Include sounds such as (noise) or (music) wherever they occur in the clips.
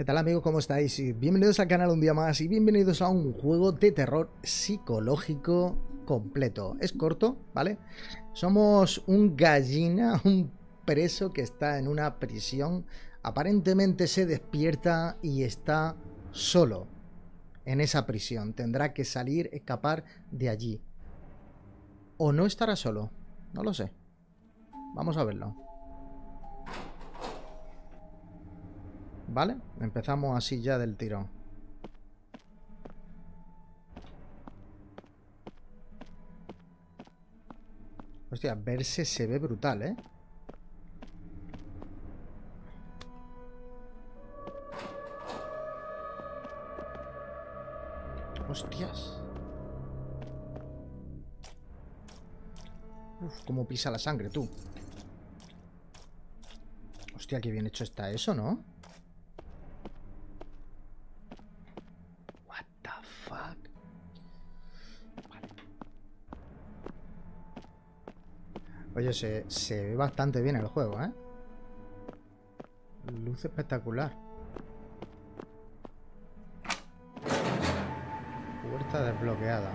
¿Qué tal amigos? ¿Cómo estáis? Bienvenidos al canal un día más y bienvenidos a un juego de terror psicológico completo. Es corto, ¿vale? Somos un gallina, (laughs) un preso que está en una prisión. Aparentemente se despierta y está solo en esa prisión. Tendrá que salir, escapar de allí. O no estará solo. No lo sé. Vamos a verlo. ¿Vale? Empezamos así ya del tirón. Hostia, verse se ve brutal, ¿eh? Hostias. Uf, cómo pisa la sangre, tú. Hostia, qué bien hecho está eso, ¿no? Oye, se, ve bastante bien el juego, ¿eh? Luz espectacular. Puerta desbloqueada.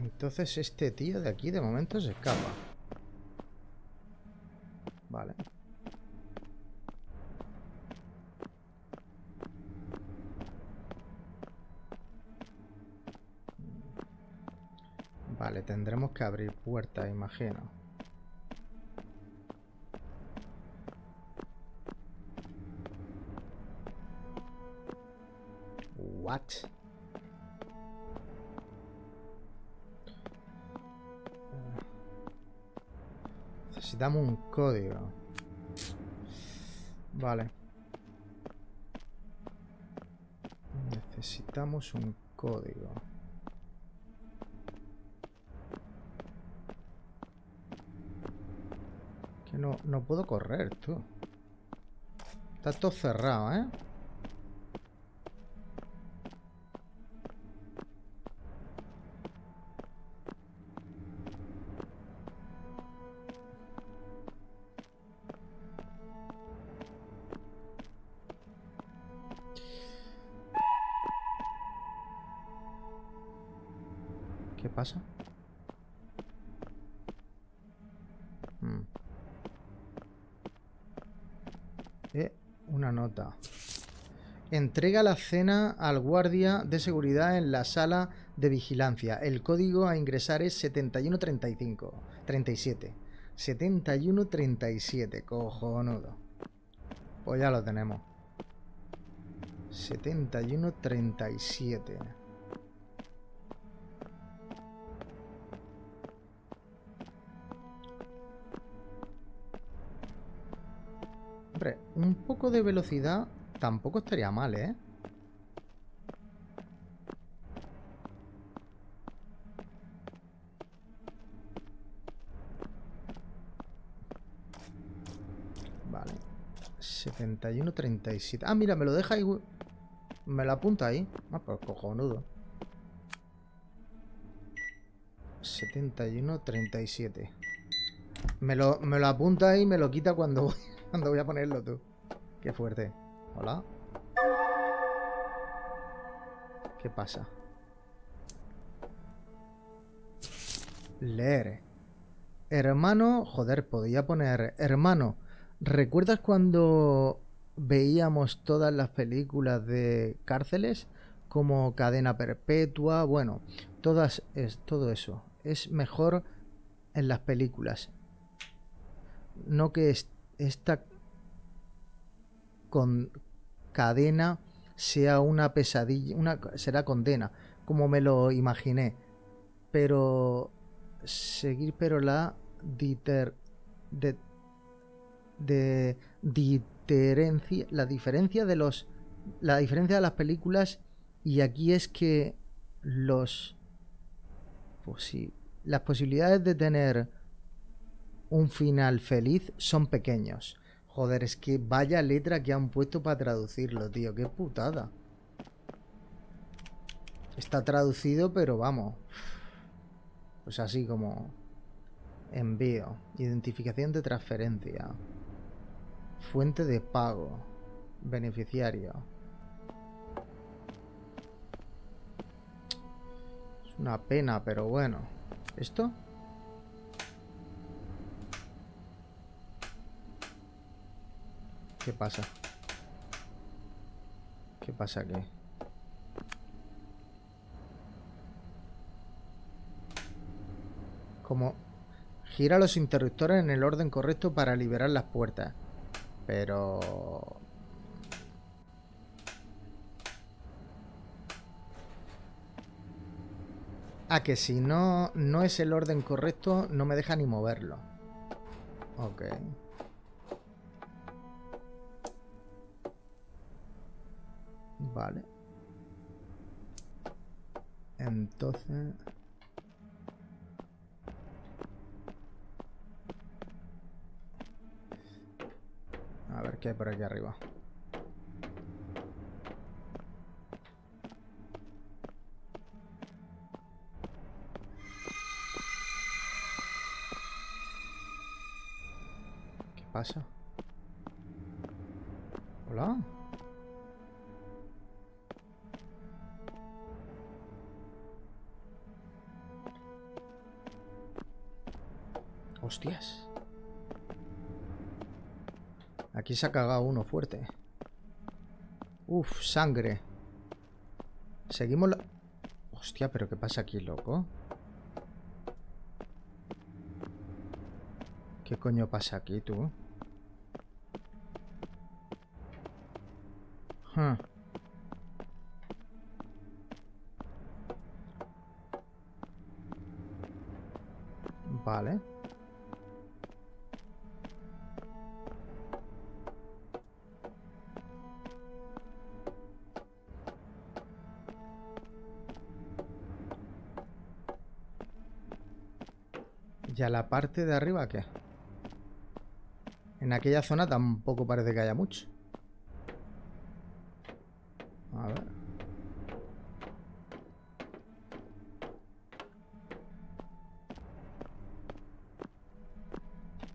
Entonces este tío de aquí de momento se escapa. Vale. Que abrir puertas, imagino. What? Necesitamos un código. Vale. Necesitamos un código. No, puedo correr, tú. Está todo cerrado, ¿eh? Una nota. Entrega la cena al guardia de seguridad en la sala de vigilancia. El código a ingresar es 7135. 37. 7137. Cojonudo. Pues ya lo tenemos. 7137. Un poco de velocidad tampoco estaría mal, ¿eh? Vale. 71, 37. Ah, mira, me lo deja ahí. Me lo apunta ahí. Ah, pues cojonudo. 71, 37. Me lo, me lo apunta ahí y me lo quita cuando voy. (laughs) ¿Dónde voy a ponerlo tú? Qué fuerte. Hola. ¿Qué pasa? Leer. Hermano, joder, podía poner hermano. ¿Recuerdas cuando veíamos todas las películas de cárceles como cadena perpetua? Bueno, todas es todo eso. Es mejor en las películas. No que esta con cadena sea una pesadilla, una será condena, como me lo imaginé. Pero seguir pero la de, de diferencia, la diferencia de los la diferencia de las películas y aquí es que los las posibilidades de tener un final feliz son pequeños. Joder, es que vaya letra que han puesto para traducirlo, tío. Qué putada. Está traducido, pero vamos. Pues así como... Envío. Identificación de transferencia. Fuente de pago. Beneficiario. Es una pena, pero bueno. ¿Esto? ¿Qué pasa? ¿Qué pasa aquí? Como gira los interruptores en el orden correcto para liberar las puertas. Pero... Ah, que si no, no es el orden correcto, no me deja ni moverlo. Ok. Vale. Entonces... A ver qué hay por aquí arriba. ¿Qué pasa? Hola. Aquí se ha cagado uno fuerte. Uf, sangre. Seguimos la... Hostia, pero ¿qué pasa aquí, loco? ¿Qué coño pasa aquí, tú? Huh. Vale. ¿Y a la parte de arriba qué? En aquella zona tampoco parece que haya mucho. A ver.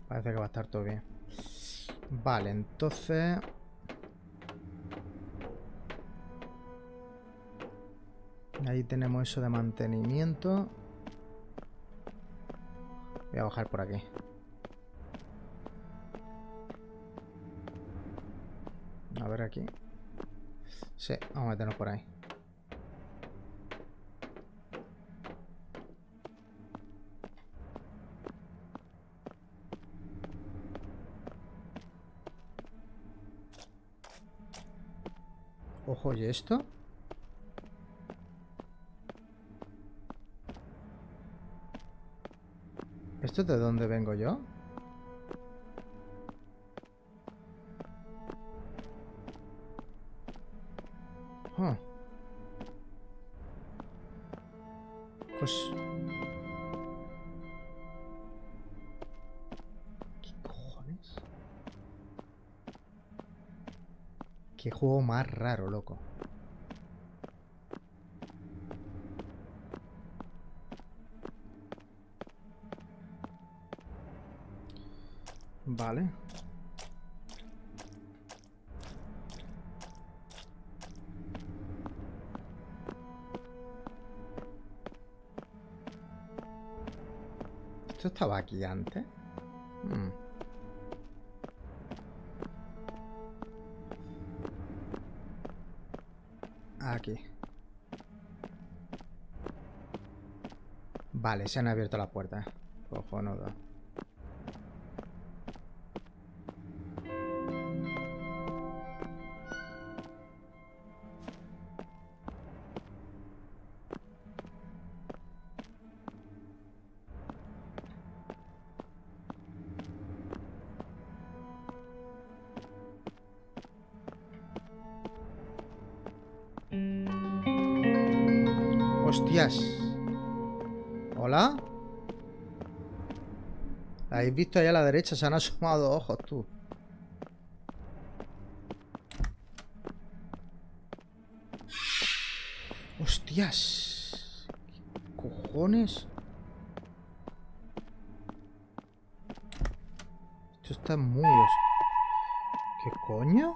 Parece que va a estar todo bien. Vale, entonces... Ahí tenemos eso de mantenimiento. Voy a bajar por aquí. A ver aquí. Sí, vamos a meternos por ahí. Ojo, ¿y esto? ¿Esto de dónde vengo yo? Ah. Pues... ¿Qué cojones? Qué juego más raro, loco. Vale. ¿Esto estaba aquí antes? Hmm. Aquí. Vale, se han abierto las puertas. Cojonudo. Hostias. ¿Hola? ¿La habéis visto ahí a la derecha? Se han asomado ojos, tú. Hostias. ¿Qué cojones? Esto está muy... ¿Qué coño?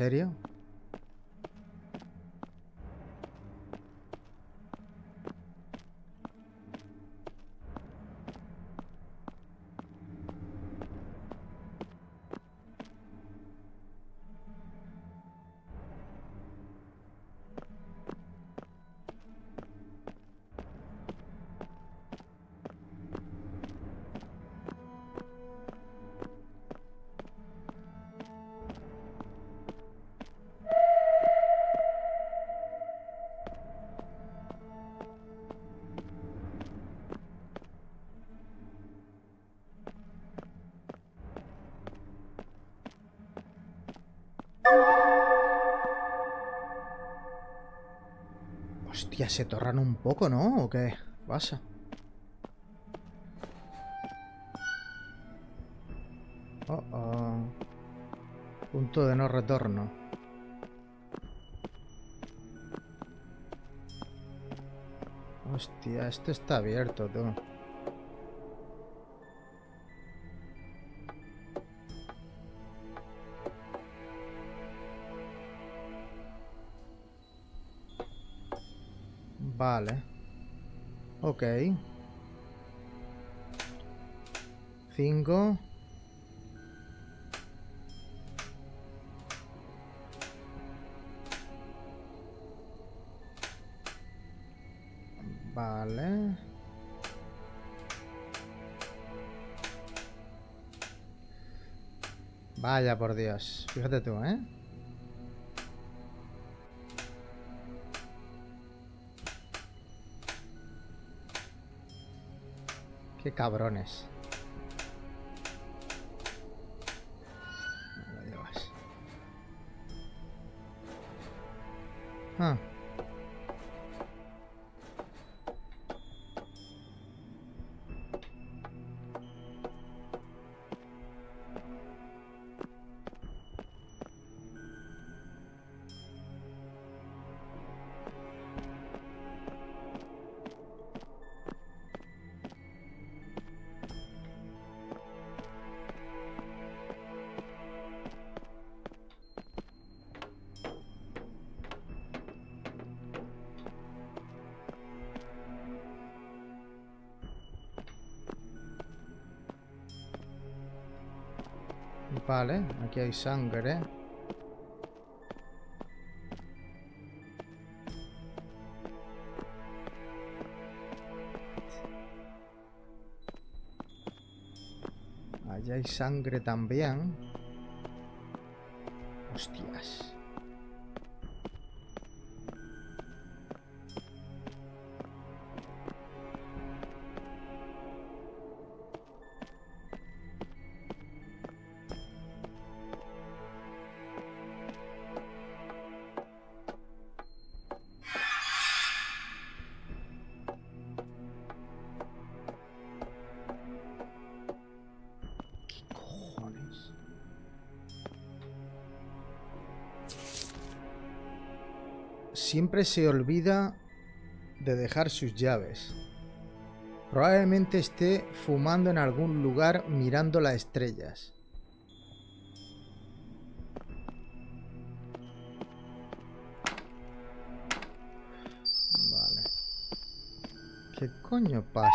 ¿En Hostia, se torran un poco, ¿no? ¿O qué pasa? Oh, oh. Punto de no retorno. Hostia, esto está abierto, tú. Ok. Cinco. Vale. Vaya por Dios. Fíjate tú, ¿eh? Qué cabrones. No lo digas. Ah. Vale, aquí hay sangre. Allá hay sangre también. Siempre se olvida de dejar sus llaves. Probablemente esté fumando en algún lugar mirando las estrellas. Vale. ¿Qué coño pasa?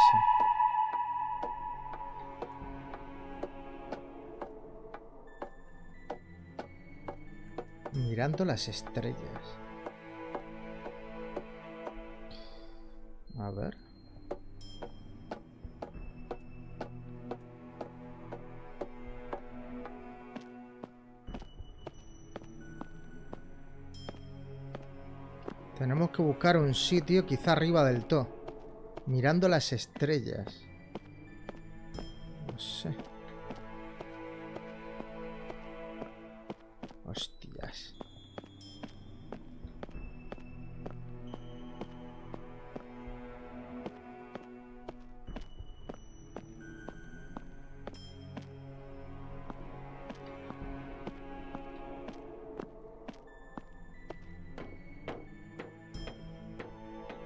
Mirando las estrellas. Buscar un sitio quizá arriba del todo. Mirando las estrellas. No sé.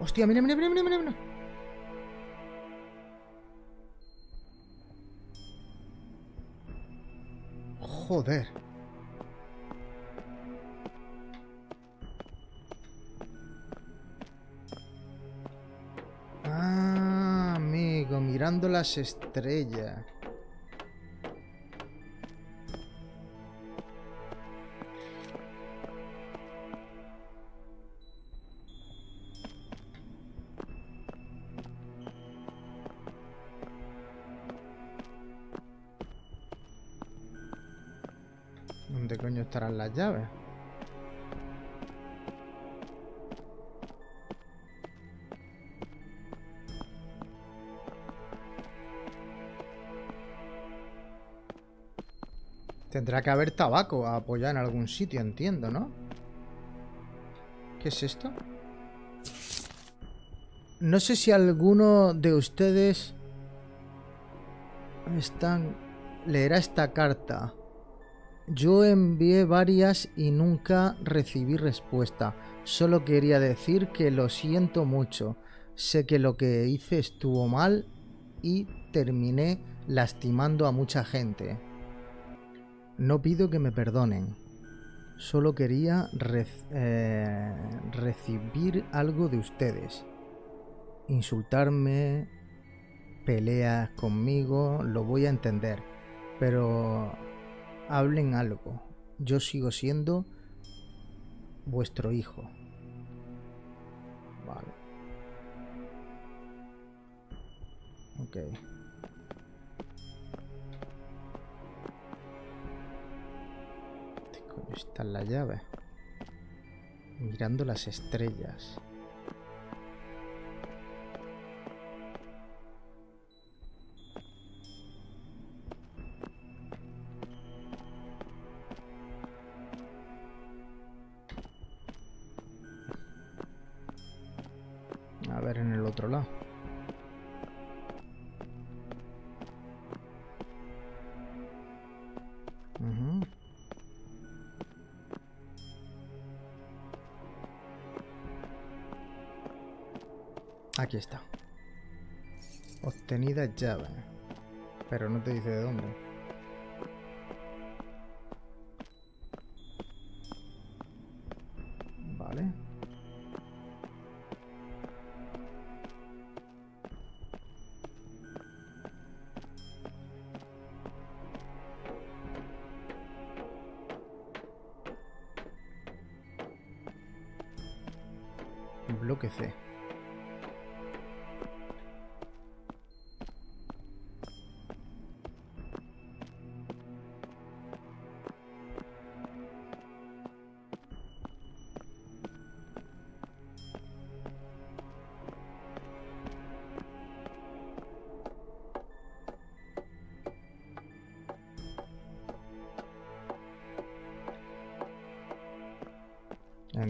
Hostia, mira, mira, mira, mira, mira. Joder. Ah, amigo, mirando las estrellas. Las? Tendrá que haber tabaco a apoyar en algún sitio, entiendo, ¿no? ¿Qué es esto? No sé si alguno de ustedes están leerá esta carta. Yo envié varias y nunca recibí respuesta. Solo quería decir que lo siento mucho. Sé que lo que hice estuvo mal y terminé lastimando a mucha gente. No pido que me perdonen. Solo quería eh, recibir algo de ustedes. Insultarme, peleas conmigo, lo voy a entender. Pero hablen algo. Yo sigo siendo vuestro hijo. Vale. Ok. está en la llave. Mirando las estrellas. Obtenida llave. Pero no te dice de dónde.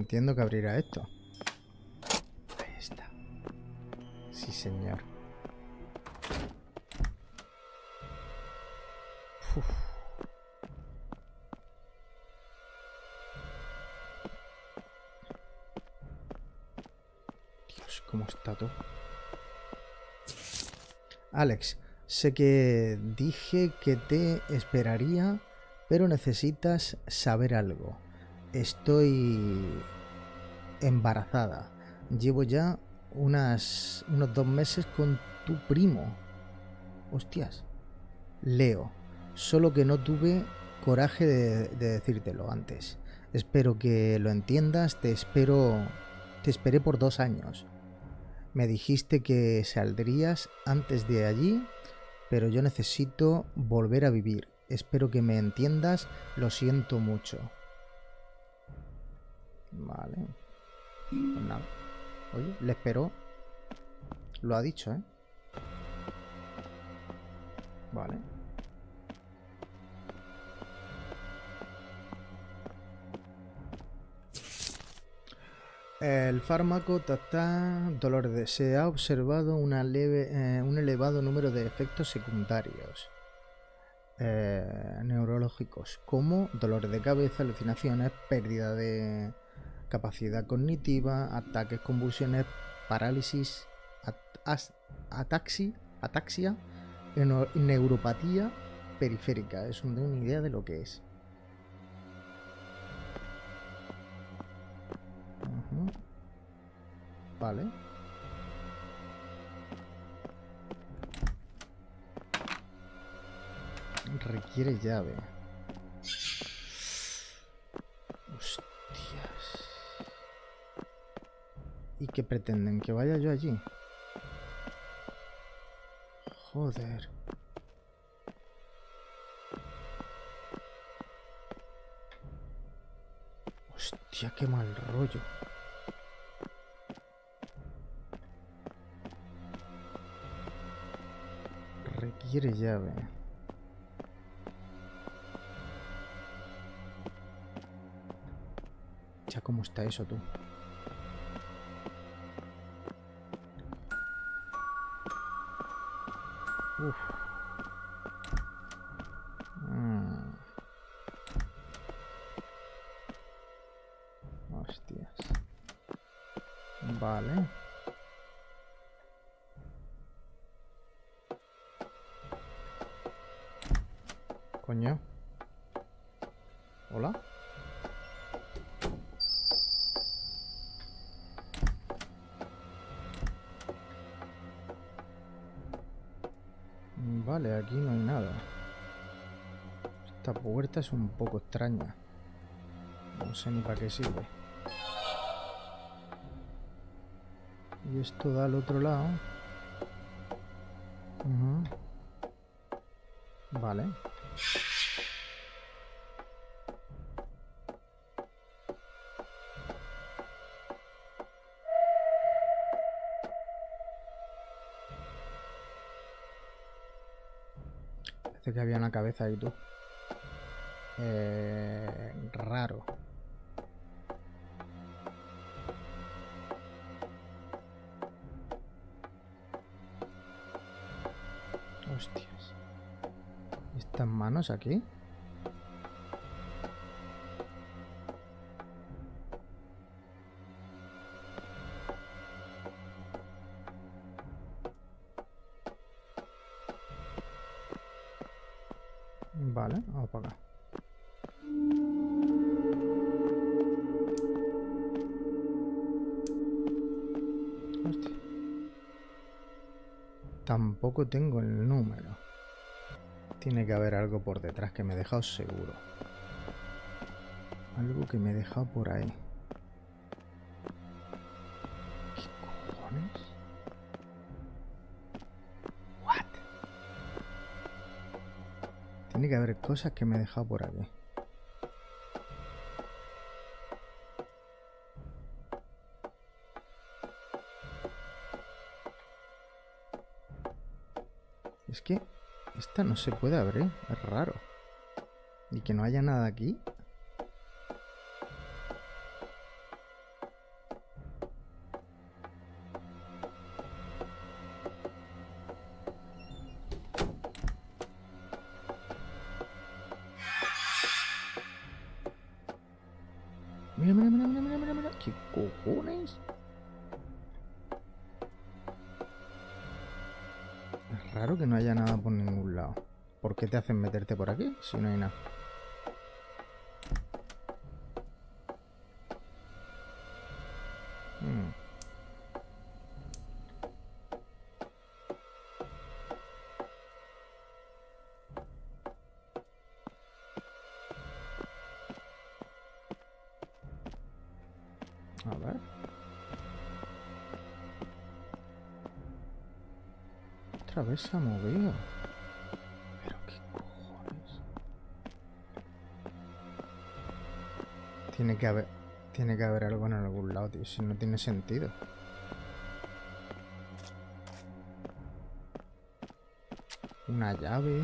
Entiendo que abrirá esto. Ahí está. Sí, señor. Dios, cómo está todo. Alex, sé que dije que te esperaría, pero necesitas saber algo. Estoy embarazada. Llevo ya unas, unos dos meses con tu primo. Hostias. Leo. Solo que no tuve coraje de, de decírtelo antes. Espero que lo entiendas. Te espero. Te esperé por dos años. Me dijiste que saldrías antes de allí, pero yo necesito volver a vivir. Espero que me entiendas. Lo siento mucho. Vale. Pues nada. Oye, le esperó. Lo ha dicho, ¿eh? Vale. El fármaco trata dolor de... Se ha observado eh, un elevado número de efectos secundarios eh, neurológicos, como dolor de cabeza, alucinaciones, pérdida de capacidad cognitiva, ataques, convulsiones, parálisis, ataxi, ataxia, neuropatía periférica. Es una idea de lo que es. Vale. Requiere llave. Qué pretenden? ¿Que vaya yo allí? Joder. Hostia, qué mal rollo. Requiere llave. Ya, ¿cómo está eso tú? Uf. Puerta es un poco extraña. No sé ni para qué sirve. Y esto da al otro lado. Vale. Parece que había una cabeza ahí tú. Eh, raro. Hostias. ¿Estas manos aquí? Tengo el número. Tiene que haber algo por detrás que me he dejado seguro. Algo que me he dejado por ahí. ¿Qué cojones? What? Tiene que haber cosas que me he dejado por aquí. No se puede abrir, es raro. Y que no haya nada aquí. Si no hay nada? Otra vez se. Tiene que haber. Tiene que haber algo en algún lado, tío. Si no tiene sentido. Una llave.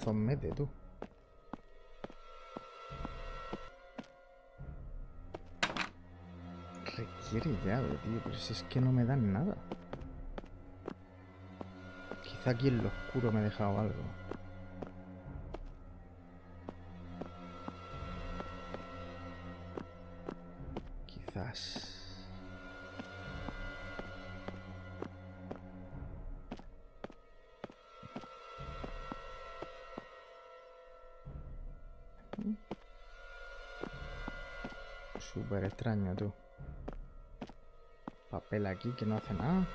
Lagazos mete, tú. Requiere llave, tío. Pero si es que no me dan nada. Quizá aquí en lo oscuro me he dejado algo. Súper extraño, tú. Papel aquí que no hace nada.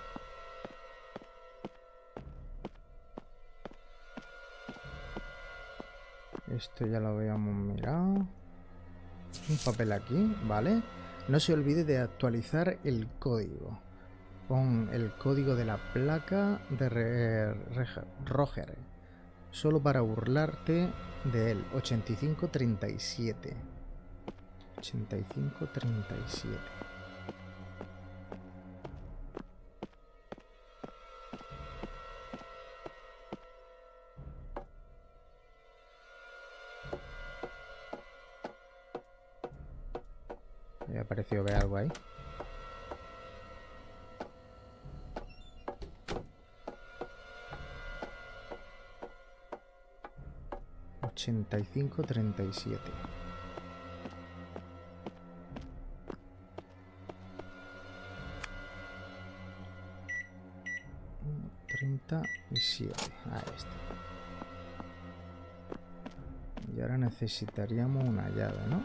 Esto ya lo habíamos mirado. Un papel aquí, ¿vale? No se olvide de actualizar el código. Pon el código de la placa de Roger. Solo para burlarte de él. 8537. 8537. 85-37. y 7 a este y ahora necesitaríamos una llave ¿no?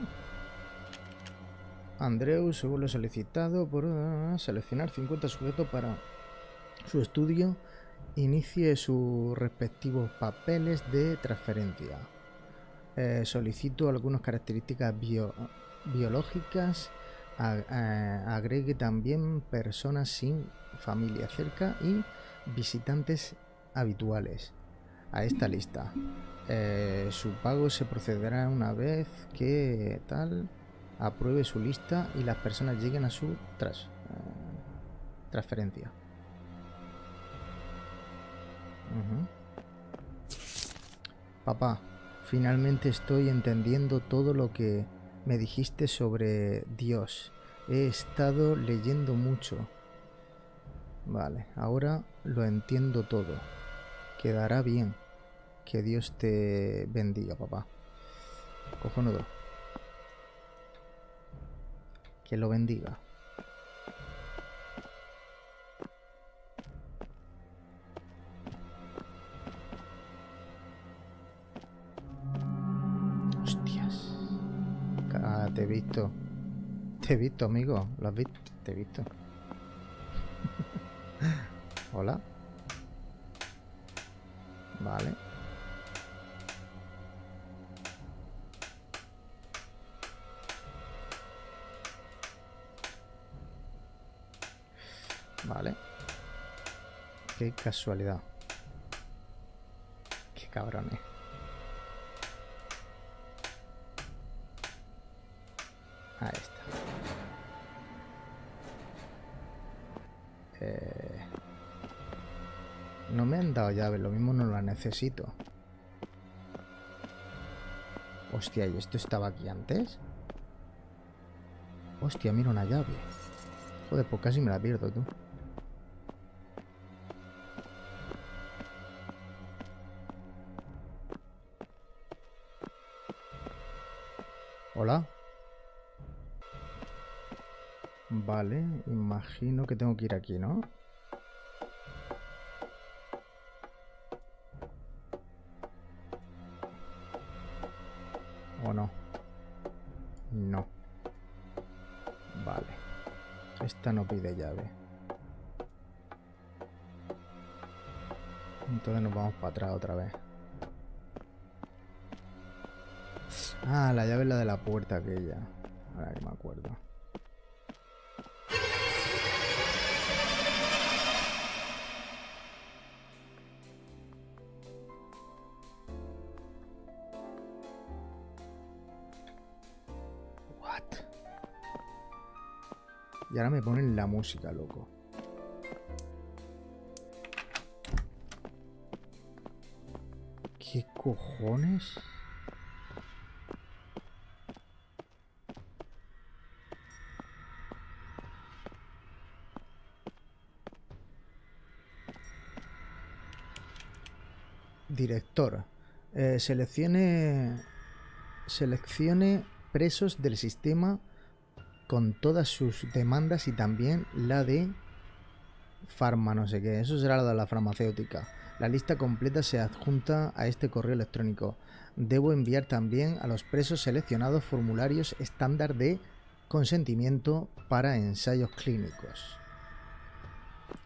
Andreu según lo solicitado por eh, seleccionar 50 sujetos para su estudio inicie sus respectivos papeles de transferencia eh, solicito algunas características biológicas. Eh, agregue también personas sin familia cerca y visitantes habituales a esta lista. Eh, su pago se procederá una vez que tal apruebe su lista y las personas lleguen a su tras, transferencia. Papá, finalmente estoy entendiendo todo lo que me dijiste sobre Dios. He estado leyendo mucho. Vale, ahora lo entiendo todo. Quedará bien. Que Dios te bendiga, papá. Cojonudo. Que lo bendiga. Te he visto. Te he visto, amigo. ¿Lo has visto? Te he visto. (laughs) Hola. Vale. Vale. Qué casualidad. Qué cabrones. No me han dado llave, lo mismo no la necesito. Hostia, ¿y esto estaba aquí antes? Hostia, mira una llave. Joder, pues casi me la pierdo, tú. Hola. Vale, imagino que tengo que ir aquí, ¿no? No pide llave. Entonces nos vamos para atrás otra vez. Ah, la llave es la de la puerta aquella. Ahora que me acuerdo. Y ahora me ponen la música, loco. ¿Qué cojones? Director. Eh, seleccione. Seleccione presos del sistema con todas sus demandas y también la de farma, no sé qué. Eso será la de la farmacéutica. La lista completa se adjunta a este correo electrónico. Debo enviar también a los presos seleccionados formularios estándar de consentimiento para ensayos clínicos.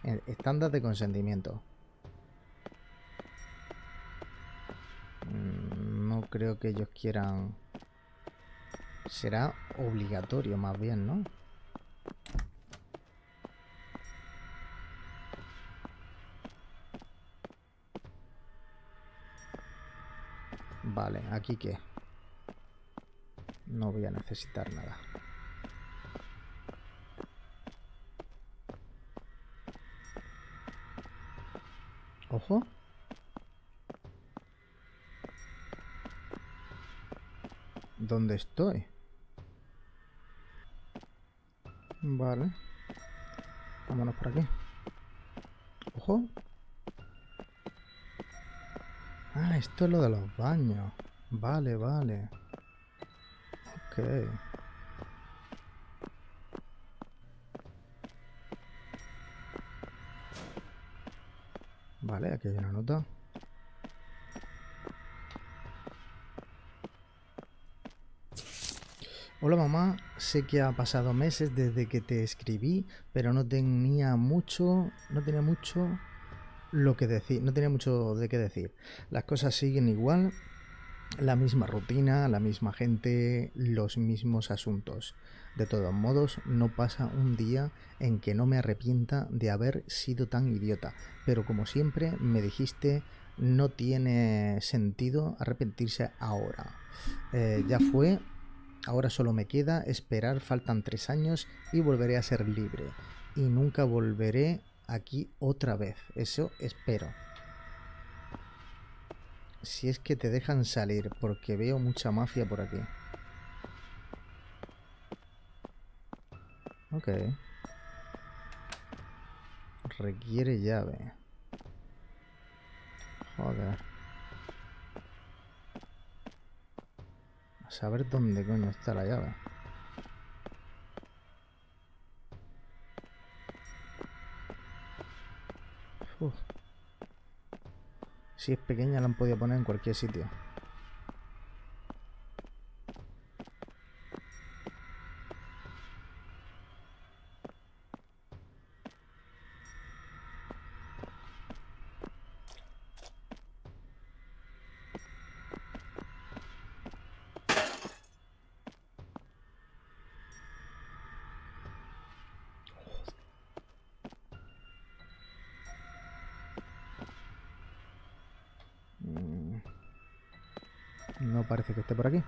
Eh, estándar de consentimiento. Mm, no creo que ellos quieran... Será obligatorio más bien, ¿no? Vale, aquí qué. No voy a necesitar nada. Ojo. ¿Dónde estoy? Vale. Vámonos por aquí. Ojo. Ah, esto es lo de los baños. Vale, vale. Ok. Vale, aquí hay una nota. Hola mamá, sé que ha pasado meses desde que te escribí, pero no tenía mucho, no tenía mucho lo que decir, no tenía mucho de qué decir. Las cosas siguen igual, la misma rutina, la misma gente, los mismos asuntos. De todos modos, no pasa un día en que no me arrepienta de haber sido tan idiota. Pero como siempre me dijiste, no tiene sentido arrepentirse ahora. Eh, ya fue, ahora solo me queda esperar, faltan tres años y volveré a ser libre. Y nunca volveré aquí otra vez. Eso espero. Si es que te dejan salir, porque veo mucha mafia por aquí. Ok. Requiere llave. Joder. Saber dónde coño está la llave. Si es pequeña la han podido poner en cualquier sitio. Que esté por aquí.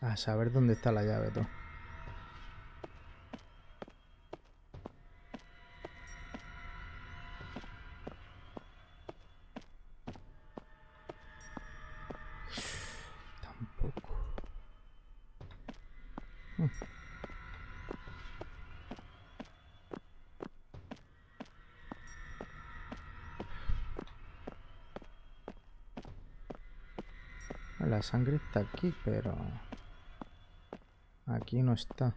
A saber dónde está la llave, tú. La sangre está aquí, pero... Aquí no está.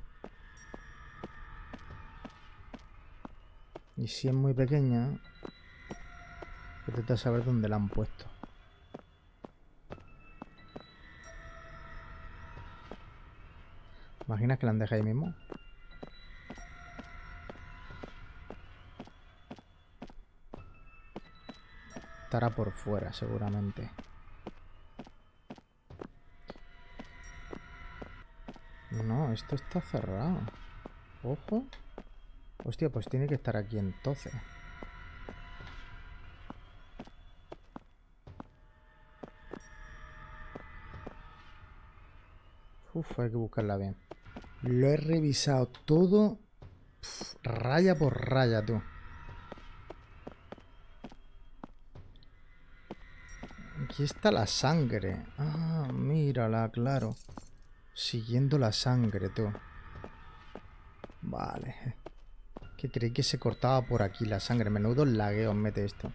Y si es muy pequeña... Intenta saber dónde la han puesto. ¿Imaginas que la han dejado ahí mismo? Estará por fuera, seguramente. Esto está cerrado. Ojo. Hostia, pues tiene que estar aquí entonces. Uf, hay que buscarla bien. Lo he revisado todo raya por raya, tú. Aquí está la sangre. Ah, mírala, claro. Siguiendo la sangre, tú. Vale. Que creí que se cortaba por aquí la sangre. Menudo lagueo mete esto.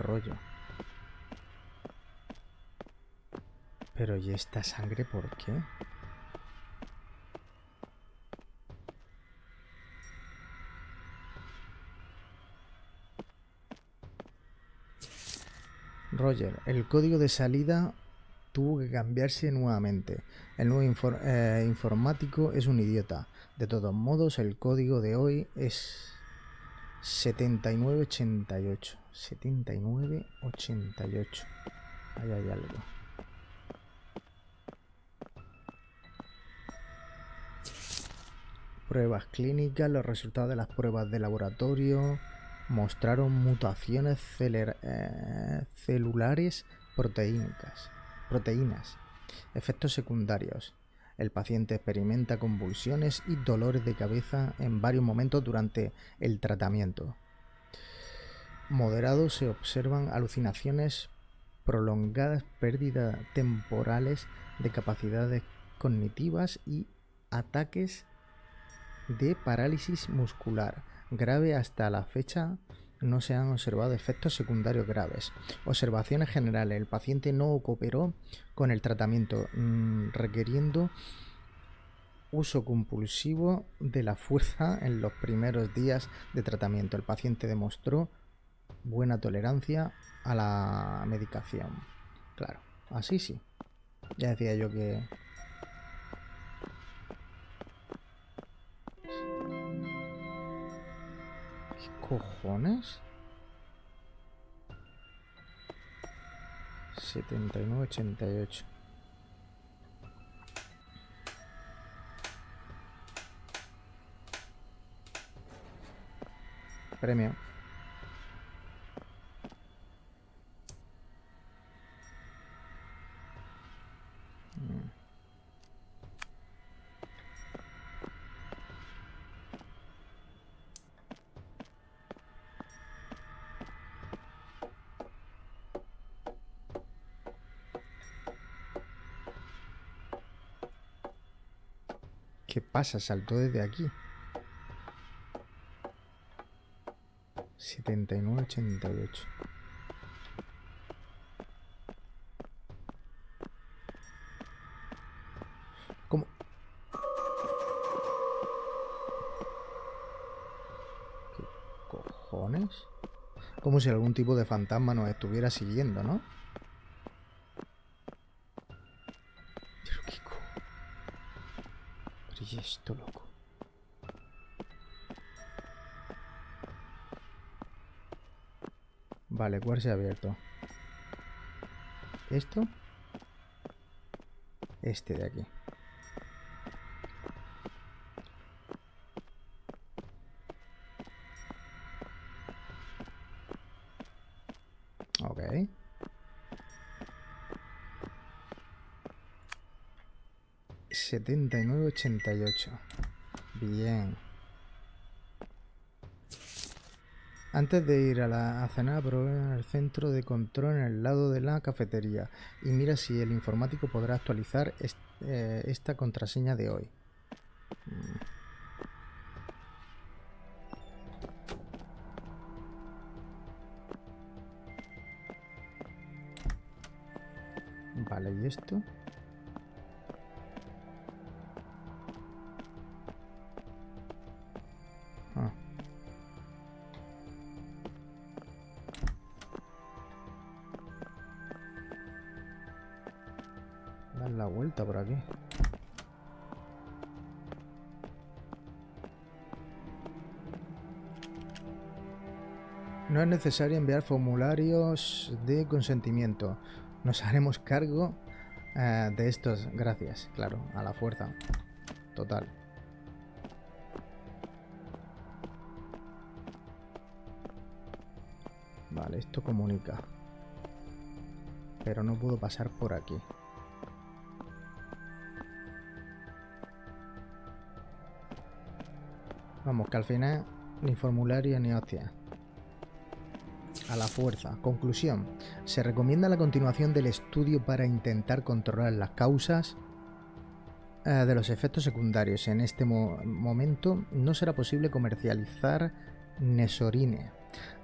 Rollo. Pero ¿y esta sangre por qué? Roger, el código de salida tuvo que cambiarse nuevamente. El nuevo eh, informático es un idiota. De todos modos, el código de hoy es 7988. 7988. Ahí hay algo. Pruebas clínicas, los resultados de las pruebas de laboratorio mostraron mutaciones eh, celulares proteínicas, proteínas, efectos secundarios. El paciente experimenta convulsiones y dolores de cabeza en varios momentos durante el tratamiento. Moderado se observan alucinaciones prolongadas, pérdidas temporales de capacidades cognitivas y ataques de parálisis muscular. Grave hasta la fecha no se han observado efectos secundarios graves. Observaciones generales. El paciente no cooperó con el tratamiento, mm, requiriendo uso compulsivo de la fuerza en los primeros días de tratamiento. El paciente demostró buena tolerancia a la medicación. Claro, así sí. Ya decía yo que... ¿Qué cojones? 79-88. Premio. ¿Qué pasa? Saltó desde aquí. 79-88. ¿Cómo? ¿Qué cojones? Como si algún tipo de fantasma nos estuviera siguiendo, ¿no? ¿Y esto, loco? Vale, ¿cuál se ha abierto? ¿Esto? Este de aquí. Ok. 7988. Bien. Antes de ir a, la, a cenar, el centro de control en el lado de la cafetería y mira si el informático podrá actualizar eh, esta contraseña de hoy. Mm. Vale, ¿y esto? Necesario enviar formularios de consentimiento. Nos haremos cargo eh, de estos. Gracias, claro, a la fuerza. Total. Vale, esto comunica. Pero no puedo pasar por aquí. Vamos, que al final ni formulario ni hostia a la fuerza. Conclusión. Se recomienda la continuación del estudio para intentar controlar las causas eh, de los efectos secundarios. En este momento no será posible comercializar Nesorine.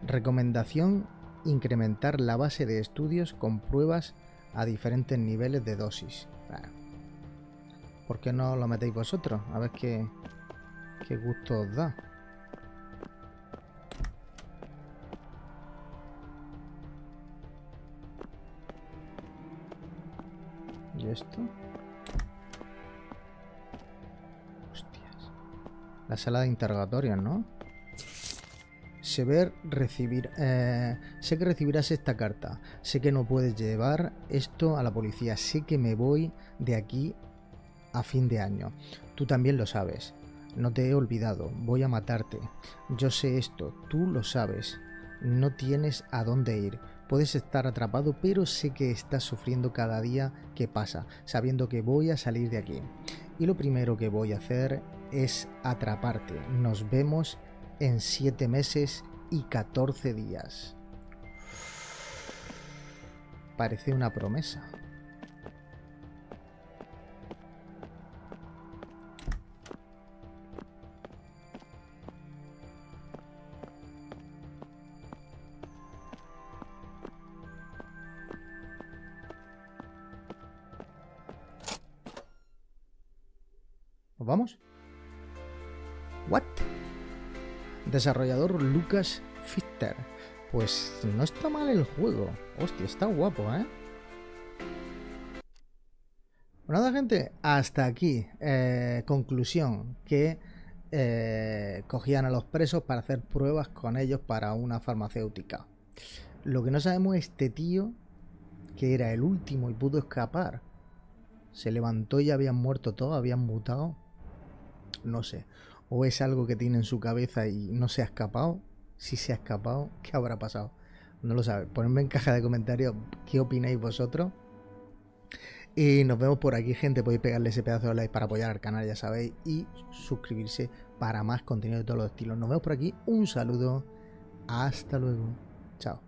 Recomendación. Incrementar la base de estudios con pruebas a diferentes niveles de dosis. ¿Por qué no lo metéis vosotros? A ver qué, qué gusto os da. Esto? Hostias. La sala de interrogatorios, ¿no? Se ve recibir... Eh, sé que recibirás esta carta. Sé que no puedes llevar esto a la policía. Sé que me voy de aquí a fin de año. Tú también lo sabes. No te he olvidado. Voy a matarte. Yo sé esto. Tú lo sabes. No tienes a dónde ir. Puedes estar atrapado, pero sé que estás sufriendo cada día que pasa, sabiendo que voy a salir de aquí. Y lo primero que voy a hacer es atraparte. Nos vemos en 7 meses y 14 días. Parece una promesa. Desarrollador Lucas Fitter. Pues no está mal el juego. Hostia, está guapo, ¿eh? Bueno, nada, gente, hasta aquí. Eh, conclusión, que eh, cogían a los presos para hacer pruebas con ellos para una farmacéutica. Lo que no sabemos es este tío, que era el último y pudo escapar. Se levantó y habían muerto todos, habían mutado no sé. O es algo que tiene en su cabeza y no se ha escapado. Si se ha escapado, ¿qué habrá pasado? No lo sabe. Ponedme en caja de comentarios qué opináis vosotros. Y nos vemos por aquí, gente. Podéis pegarle ese pedazo de like para apoyar al canal, ya sabéis. Y suscribirse para más contenido de todos los estilos. Nos vemos por aquí. Un saludo. Hasta luego. Chao.